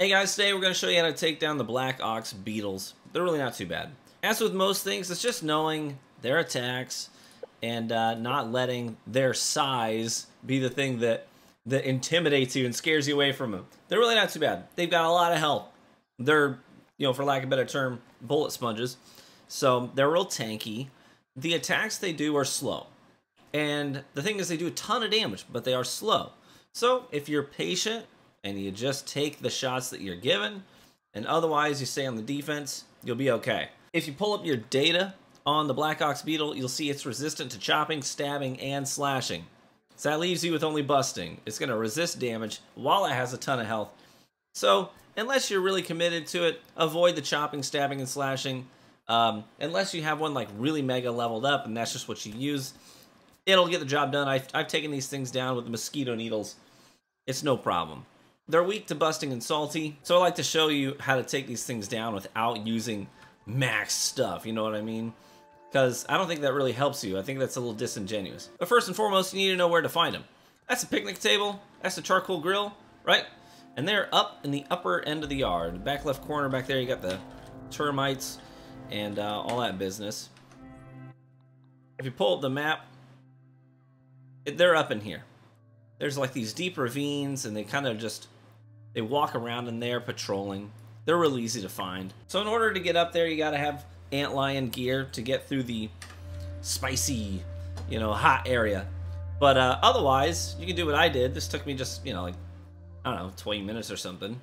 Hey guys, today we're going to show you how to take down the Black Ox Beetles. They're really not too bad. As with most things, it's just knowing their attacks and uh, not letting their size be the thing that, that intimidates you and scares you away from them. They're really not too bad. They've got a lot of health. They're, you know, for lack of a better term, bullet sponges. So they're real tanky. The attacks they do are slow. And the thing is, they do a ton of damage, but they are slow. So if you're patient and you just take the shots that you're given, and otherwise you stay on the defense, you'll be okay. If you pull up your data on the Black Ox Beetle, you'll see it's resistant to chopping, stabbing, and slashing. So that leaves you with only busting. It's going to resist damage while it has a ton of health. So, unless you're really committed to it, avoid the chopping, stabbing, and slashing. Um, unless you have one like really mega leveled up and that's just what you use, it'll get the job done. I've, I've taken these things down with the mosquito needles. It's no problem. They're weak to busting and salty, so I like to show you how to take these things down without using max stuff, you know what I mean? Because I don't think that really helps you. I think that's a little disingenuous. But first and foremost, you need to know where to find them. That's a picnic table, that's a charcoal grill, right? And they're up in the upper end of the yard. Back left corner back there, you got the termites and uh, all that business. If you pull up the map, they're up in here. There's like these deep ravines and they kind of just they walk around in there patrolling. They're real easy to find. So in order to get up there, you got to have antlion gear to get through the spicy, you know, hot area. But uh, otherwise, you can do what I did. This took me just, you know, like, I don't know, 20 minutes or something.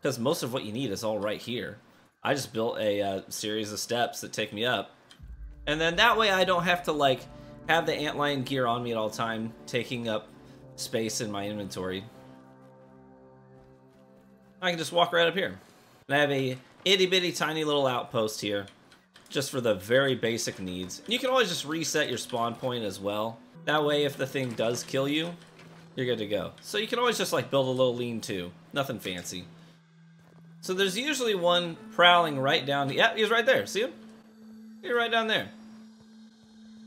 Because most of what you need is all right here. I just built a uh, series of steps that take me up. And then that way I don't have to, like, have the antlion gear on me at all time, taking up space in my inventory. I can just walk right up here. And I have a itty bitty tiny little outpost here, just for the very basic needs. You can always just reset your spawn point as well. That way, if the thing does kill you, you're good to go. So you can always just like build a little lean-to. Nothing fancy. So there's usually one prowling right down. Yeah, he's right there. See him? He's right down there.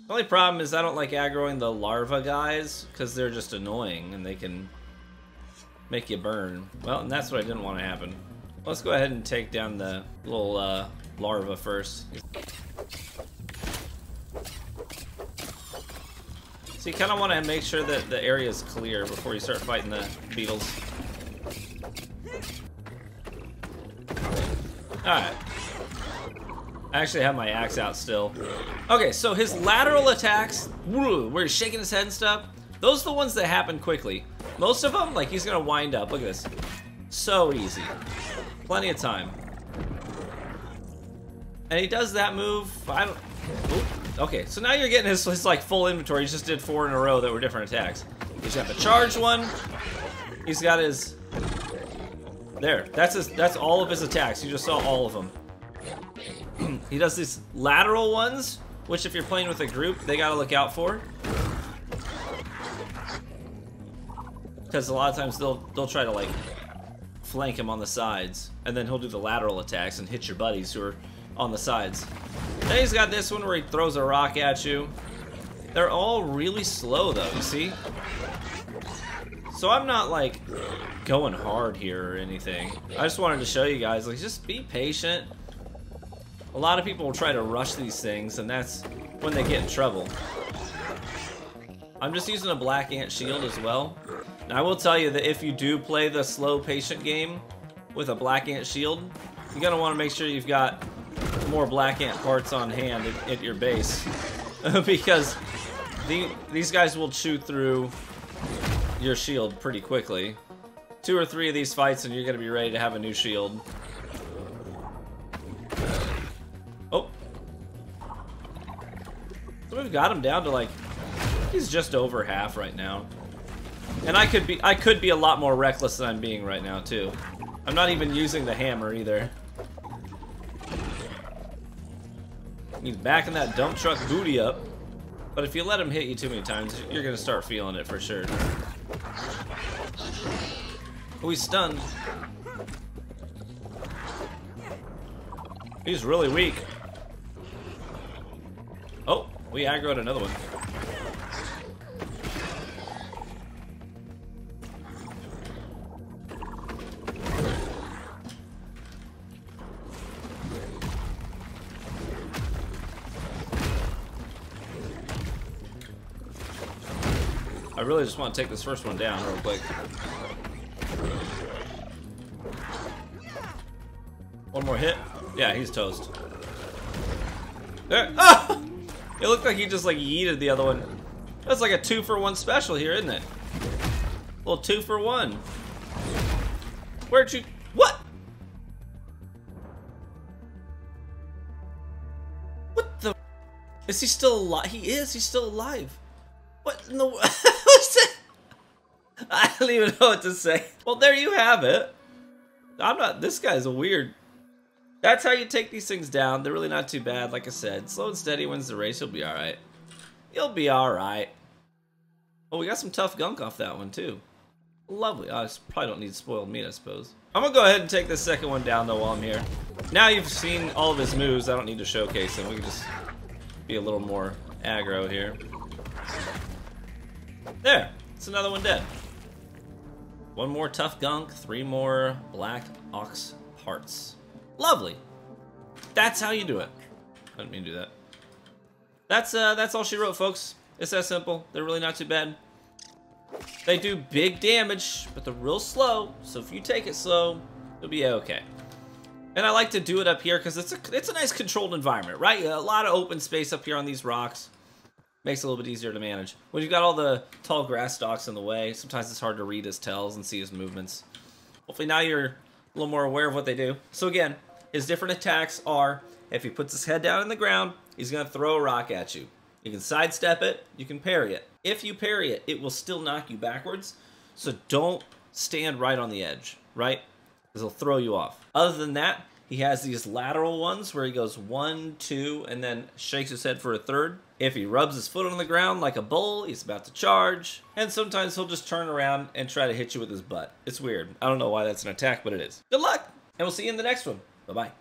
The only problem is I don't like aggroing the larva guys because they're just annoying and they can make you burn. Well, and that's what I didn't want to happen. Let's go ahead and take down the little uh, larva first. So you kind of want to make sure that the area is clear before you start fighting the beetles. Alright. I actually have my axe out still. Okay, so his lateral attacks, where he's shaking his head and stuff, those are the ones that happen quickly. Most of them, like, he's gonna wind up. Look at this. So easy. Plenty of time. And he does that move, I don't... Oop. Okay, so now you're getting his, his, like, full inventory. He just did four in a row that were different attacks. He's got the charge one. He's got his... There. That's his, that's all of his attacks. You just saw all of them. he does these lateral ones, which if you're playing with a group, they gotta look out for. Because a lot of times they'll they'll try to like flank him on the sides, and then he'll do the lateral attacks and hit your buddies who are on the sides. Then he's got this one where he throws a rock at you. They're all really slow though, you see? So I'm not like going hard here or anything. I just wanted to show you guys, like just be patient a lot of people will try to rush these things, and that's when they get in trouble. I'm just using a black ant shield as well. I will tell you that if you do play the slow patient game with a black ant shield, you're gonna want to make sure you've got more black ant parts on hand at, at your base. because the, these guys will chew through your shield pretty quickly. Two or three of these fights and you're gonna be ready to have a new shield. Oh. So we've got him down to like, he's just over half right now. And I could be, I could be a lot more reckless than I'm being right now too. I'm not even using the hammer either. He's backing that dump truck booty up. But if you let him hit you too many times, you're gonna start feeling it for sure. Oh, he's stunned. He's really weak. Oh, we aggroed another one. Really just want to take this first one down real quick. One more hit. Yeah, he's toast. There. Ah! It looked like he just like yeeted the other one. That's like a two for one special here, isn't it? A little two for one. Where'd you... What? What the... Is he still alive? He is. He's still alive. What in the... I don't even know what to say. Well, there you have it. I'm not... This guy's a weird... That's how you take these things down. They're really not too bad. Like I said, slow and steady wins the race. You'll be alright. You'll be alright. Oh, we got some tough gunk off that one, too. Lovely. I probably don't need spoiled meat, I suppose. I'm gonna go ahead and take this second one down, though, while I'm here. Now you've seen all of his moves, I don't need to showcase them. We can just be a little more aggro here. There! It's another one dead. One more tough gunk, three more black ox parts. Lovely. That's how you do it. I didn't mean to do that. That's uh, that's all she wrote, folks. It's that simple. They're really not too bad. They do big damage, but they're real slow. So if you take it slow, you'll be okay. And I like to do it up here because it's a it's a nice controlled environment, right? A lot of open space up here on these rocks. Makes it a little bit easier to manage. When you've got all the tall grass stalks in the way, sometimes it's hard to read his tells and see his movements. Hopefully now you're a little more aware of what they do. So again, his different attacks are, if he puts his head down in the ground, he's going to throw a rock at you. You can sidestep it, you can parry it. If you parry it, it will still knock you backwards, so don't stand right on the edge, right? Because it'll throw you off. Other than that, he has these lateral ones where he goes one, two, and then shakes his head for a third. If he rubs his foot on the ground like a bull, he's about to charge. And sometimes he'll just turn around and try to hit you with his butt. It's weird. I don't know why that's an attack, but it is. Good luck, and we'll see you in the next one. Bye-bye.